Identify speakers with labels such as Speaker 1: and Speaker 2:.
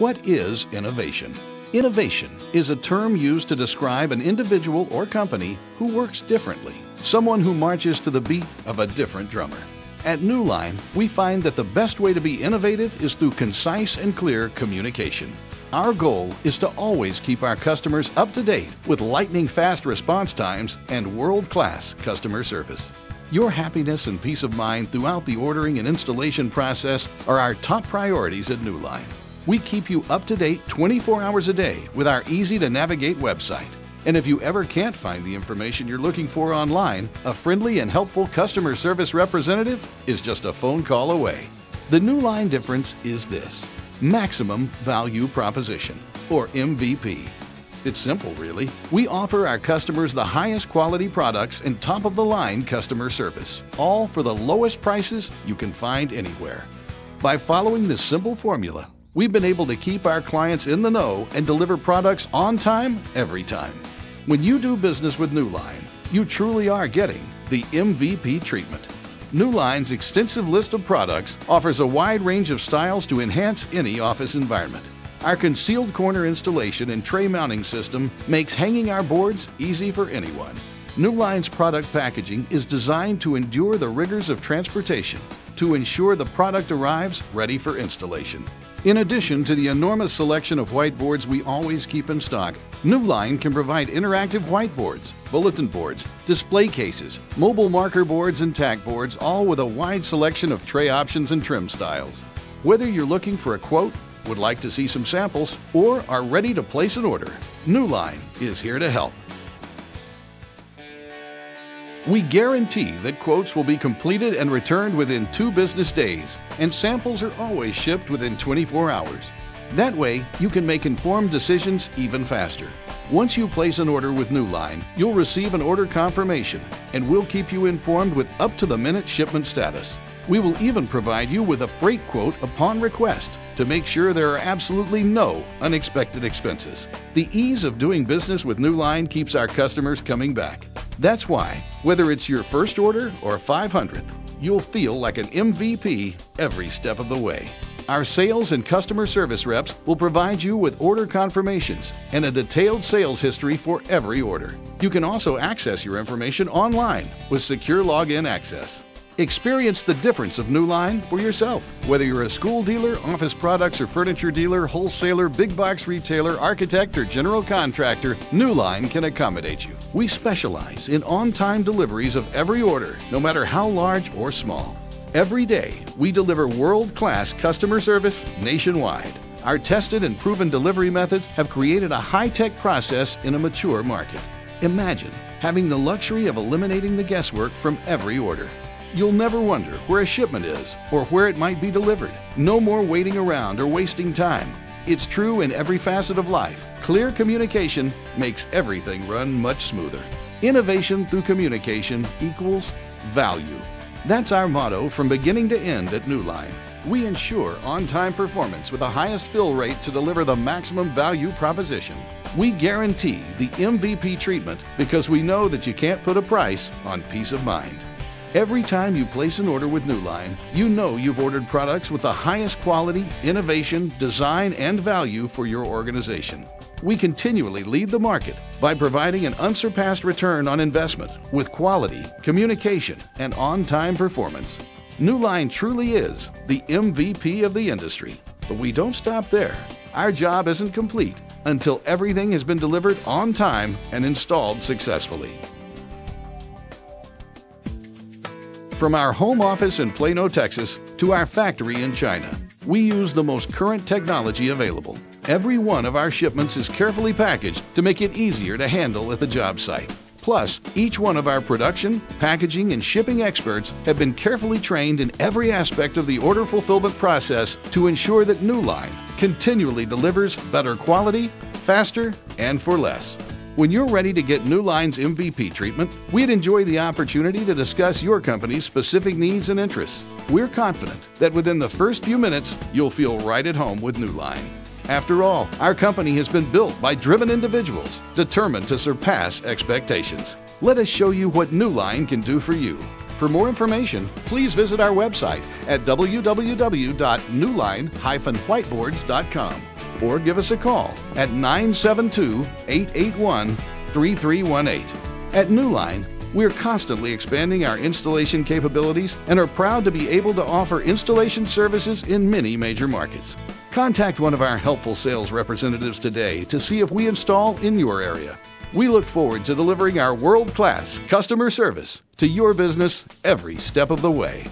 Speaker 1: What is innovation? Innovation is a term used to describe an individual or company who works differently, someone who marches to the beat of a different drummer. At Newline, we find that the best way to be innovative is through concise and clear communication. Our goal is to always keep our customers up to date with lightning fast response times and world class customer service. Your happiness and peace of mind throughout the ordering and installation process are our top priorities at Newline. We keep you up to date 24 hours a day with our easy to navigate website. And if you ever can't find the information you're looking for online, a friendly and helpful customer service representative is just a phone call away. The Newline difference is this Maximum Value Proposition, or MVP. It's simple, really. We offer our customers the highest quality products and top of the line customer service, all for the lowest prices you can find anywhere. By following this simple formula, we've been able to keep our clients in the know and deliver products on time every time. When you do business with Newline, you truly are getting the MVP treatment. Newline's extensive list of products offers a wide range of styles to enhance any office environment. Our concealed corner installation and tray mounting system makes hanging our boards easy for anyone. Newline's product packaging is designed to endure the rigors of transportation to ensure the product arrives ready for installation. In addition to the enormous selection of whiteboards we always keep in stock, Newline can provide interactive whiteboards, bulletin boards, display cases, mobile marker boards, and tack boards, all with a wide selection of tray options and trim styles. Whether you're looking for a quote, would like to see some samples, or are ready to place an order, Newline is here to help. We guarantee that quotes will be completed and returned within two business days, and samples are always shipped within 24 hours. That way, you can make informed decisions even faster. Once you place an order with Newline, you'll receive an order confirmation, and we'll keep you informed with up to the minute shipment status. We will even provide you with a freight quote upon request to make sure there are absolutely no unexpected expenses. The ease of doing business with Newline keeps our customers coming back. That's why, whether it's your first order or 500th, you'll feel like an MVP every step of the way. Our sales and customer service reps will provide you with order confirmations and a detailed sales history for every order. You can also access your information online with secure login access. Experience the difference of Newline for yourself. Whether you're a school dealer, office products or furniture dealer, wholesaler, big box retailer, architect, or general contractor, Newline can accommodate you. We specialize in on time deliveries of every order, no matter how large or small. Every day, we deliver world class customer service nationwide. Our tested and proven delivery methods have created a high tech process in a mature market. Imagine having the luxury of eliminating the guesswork from every order. You'll never wonder where a shipment is or where it might be delivered. No more waiting around or wasting time. It's true in every facet of life. Clear communication makes everything run much smoother. Innovation through communication equals value. That's our motto from beginning to end at Newline. We ensure on time performance with the highest fill rate to deliver the maximum value proposition. We guarantee the MVP treatment because we know that you can't put a price on peace of mind. Every time you place an order with Newline, you know you've ordered products with the highest quality, innovation, design, and value for your organization. We continually lead the market by providing an unsurpassed return on investment with quality, communication, and on time performance. Newline truly is the MVP of the industry. But we don't stop there. Our job isn't complete until everything has been delivered on time and installed successfully. From our home office in Plano, Texas, to our factory in China, we use the most current technology available. Every one of our shipments is carefully packaged to make it easier to handle at the job site. Plus, each one of our production, packaging, and shipping experts have been carefully trained in every aspect of the order fulfillment process to ensure that Newline continually delivers better quality, faster, and for less. When you're ready to get Newline's MVP treatment, we'd enjoy the opportunity to discuss your company's specific needs and interests. We're confident that within the first few minutes, you'll feel right at home with Newline. After all, our company has been built by driven individuals determined to surpass expectations. Let us show you what Newline can do for you. For more information, please visit our website at www.newline-whiteboards.com. or give us a call at 972 881 3318. At Newline, we're constantly expanding our installation capabilities and are proud to be able to offer installation services in many major markets. Contact one of our helpful sales representatives today to see if we install in your area. We look forward to delivering our world class customer service to your business every step of the way.